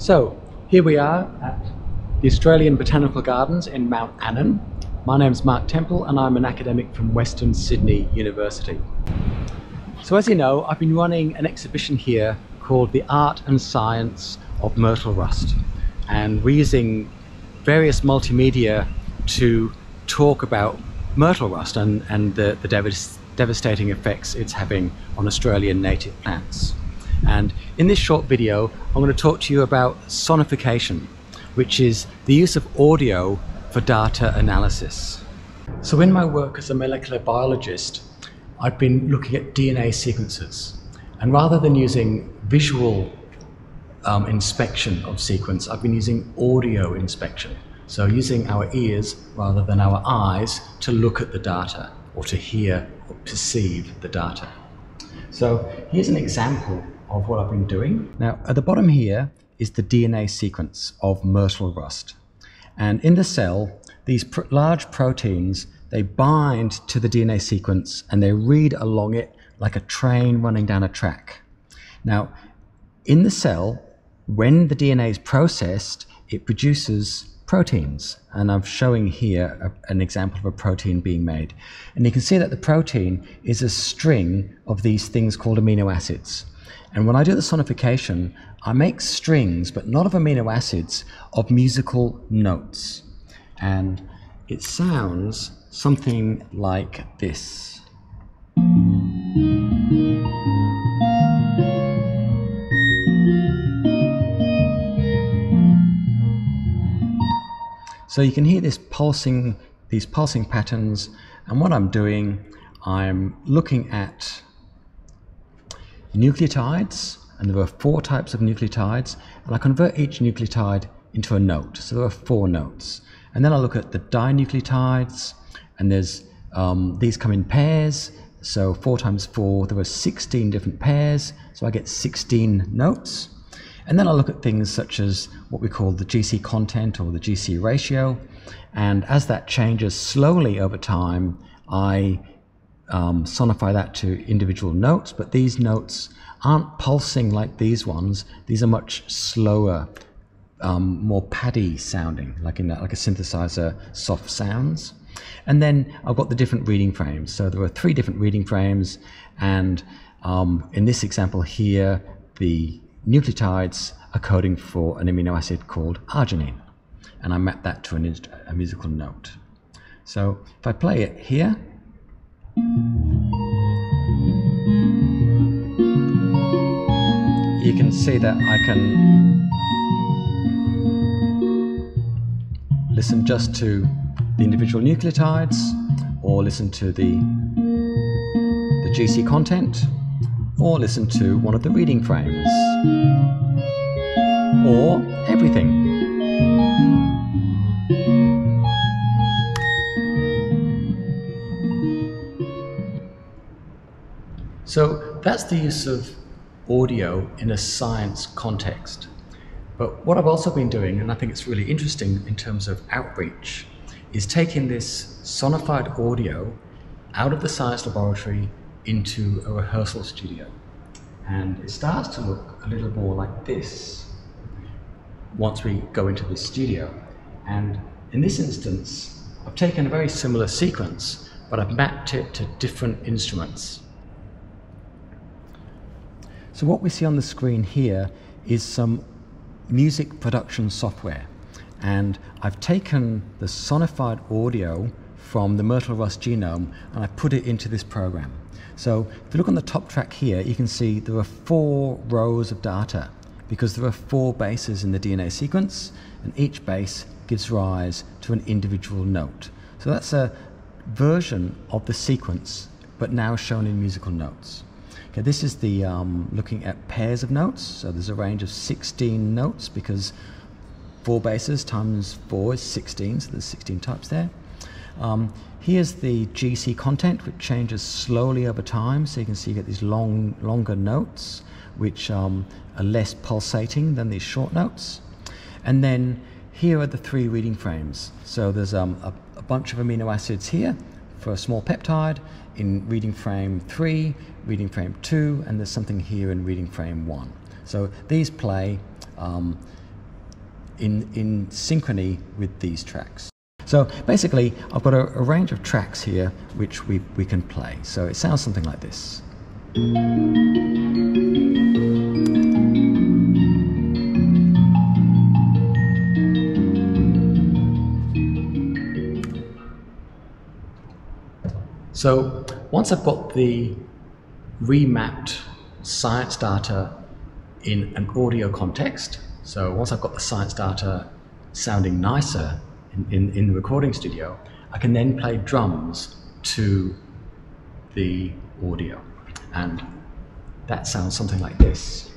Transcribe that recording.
So, here we are at the Australian Botanical Gardens in Mount Annan. My name's Mark Temple and I'm an academic from Western Sydney University. So as you know, I've been running an exhibition here called The Art and Science of Myrtle Rust. And we're using various multimedia to talk about myrtle rust and, and the, the devas devastating effects it's having on Australian native plants. And in this short video, I'm going to talk to you about sonification, which is the use of audio for data analysis. So in my work as a molecular biologist, I've been looking at DNA sequences. And rather than using visual um, inspection of sequence, I've been using audio inspection. So using our ears rather than our eyes to look at the data or to hear or perceive the data. So here's an example of what I've been doing. Now, at the bottom here is the DNA sequence of myrtle rust. And in the cell, these pr large proteins, they bind to the DNA sequence and they read along it like a train running down a track. Now, in the cell, when the DNA is processed, it produces proteins. And I'm showing here a, an example of a protein being made. And you can see that the protein is a string of these things called amino acids. And when I do the sonification, I make strings, but not of amino acids, of musical notes. And it sounds something like this. So you can hear this pulsing, these pulsing patterns, and what I'm doing, I'm looking at nucleotides, and there are four types of nucleotides, and I convert each nucleotide into a note. So there are four notes. And then I look at the dinucleotides, and there's um, these come in pairs. So four times four, there are 16 different pairs. So I get 16 notes. And then I look at things such as what we call the GC content or the GC ratio. And as that changes slowly over time, I um, sonify that to individual notes, but these notes aren't pulsing like these ones. These are much slower, um, more paddy sounding, like in like a synthesizer, soft sounds. And then I've got the different reading frames. So there are three different reading frames, and um, in this example here, the nucleotides are coding for an amino acid called arginine, and I map that to an, a musical note. So if I play it here, you can see that I can listen just to the individual nucleotides or listen to the, the GC content or listen to one of the reading frames or everything. That's the use of audio in a science context. But what I've also been doing, and I think it's really interesting in terms of outreach, is taking this sonified audio out of the science laboratory into a rehearsal studio. And it starts to look a little more like this once we go into the studio. And in this instance, I've taken a very similar sequence, but I've mapped it to different instruments. So what we see on the screen here is some music production software. And I've taken the sonified audio from the Myrtle Rust genome and I put it into this program. So if you look on the top track here, you can see there are four rows of data because there are four bases in the DNA sequence and each base gives rise to an individual note. So that's a version of the sequence, but now shown in musical notes. Okay, this is the um, looking at pairs of notes. So there's a range of 16 notes because four bases times four is 16, so there's 16 types there. Um, here's the GC content, which changes slowly over time. So you can see you get these long, longer notes, which um, are less pulsating than these short notes. And then here are the three reading frames. So there's um, a, a bunch of amino acids here for a small peptide in reading frame 3, reading frame 2, and there's something here in reading frame 1. So these play um, in, in synchrony with these tracks. So basically, I've got a, a range of tracks here which we, we can play. So it sounds something like this. So once I've got the remapped science data in an audio context, so once I've got the science data sounding nicer in, in, in the recording studio, I can then play drums to the audio. And that sounds something like this.